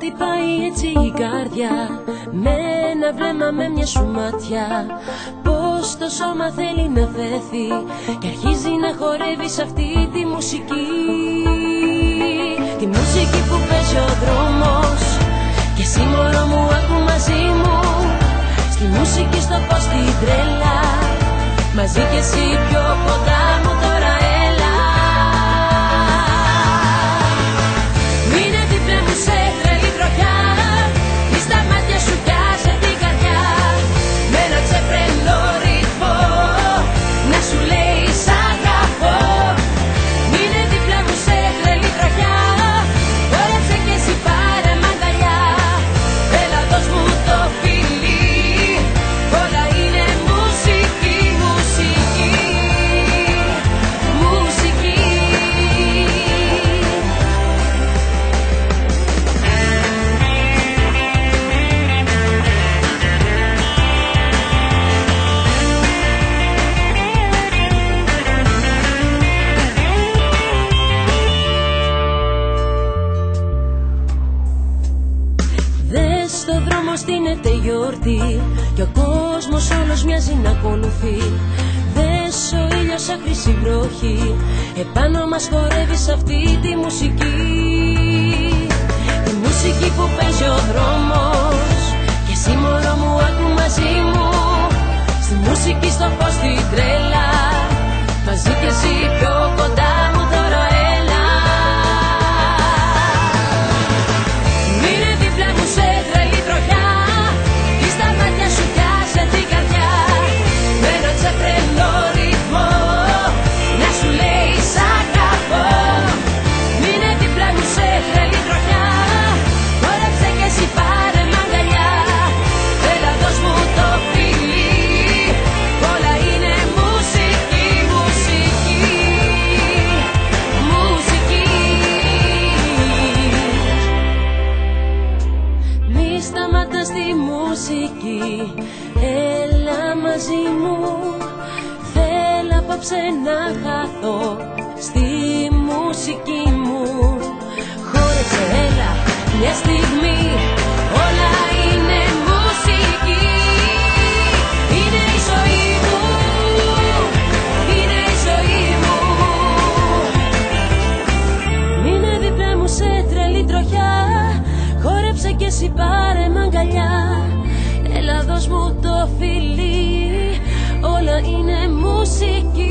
Πως χτυπάει έτσι η καρδιά. Με ένα βλέμμα με μια σου μάτια. Πως το σώμα θέλει να φέθει Και αρχίζει να χορεύει σε αυτή τη μουσική. Τη μουσική που παίζει ο δρόμος Και εσύ μωρό μου άκου μαζί μου. Στη μουσική στο πως την τρέλα. Μαζί και εσύ δρόμο στείνεται γιορτή. Και ο κόσμος όλος μοιάζει να ακολουθεί. Δες ο ήλιος σαν χρυσή βροχή Επάνω μας χορεύει σε αυτή τη μουσική. Τη μουσική που παίζει μουσική. Έλα μαζί μου Θέλω απόψε να χαθώ Στη μουσική seek.